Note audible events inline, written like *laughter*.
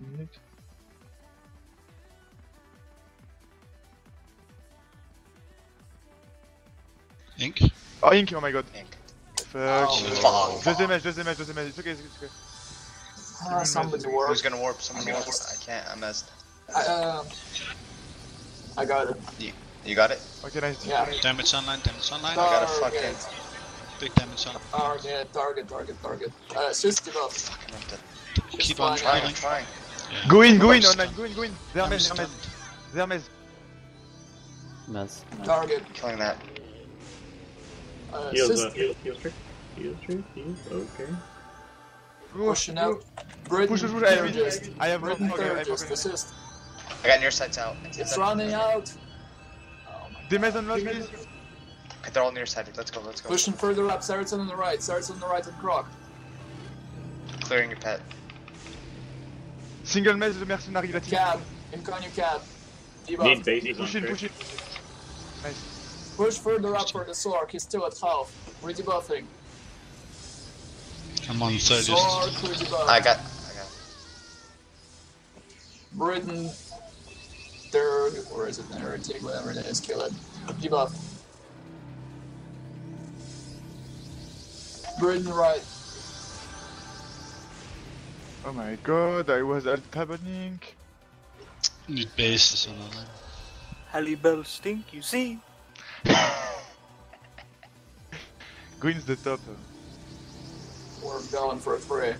6 minutes. Ink. Oh, Ink, oh my god. Ink. Fuck. Oh, fuck. Just damage, just damage, just damage. It's okay, it's okay. It's okay. Ah, somebody Who's gonna warp? Someone warp. I can't. I missed. I, uh, I got it. You you got it? Okay, nice. Yeah. Damage online, damage online. I got a fucking. Big damage on. target, target, target, target. Uh, just give up. Fucking ripped it. Keep on fine, Trying, I'm trying. trying. Yeah. Go in, go in, I'm online, stunned. go in, go in. I'm Vermes, stunned. Vermes. Vermes. Mess. Target. Killing that. Uh, Heals, just uh, heals, heals trick. Heals trick, heals, okay. Go, pushing go. out. Britain, Push, push, push. I have just. it. I have Britain, broken. Okay, I third, just assist. I got near sights out. It's running out. Oh my Damage on last, please. Okay, they're all near sighted. Let's go, let's go. Pushing further up, Saracen on the right, Saracen on the right and Croc. Clearing your pet. Single mess de mercenary latin. Cab, Inconnu cab. Need Debuff. bases on Push in, push in. Nice. Push further up for the Sork, he's still at half. Redebuffing. I'm on 30. Sork, redebuff. I got. I got. Britain, third, or is it heretic, whatever it is, kill it. Debuff. Britain right. Oh my god, I was alt tabbing. Need bases on online. Hallibell stink, you see? *laughs* Green's the top. We're going for a three.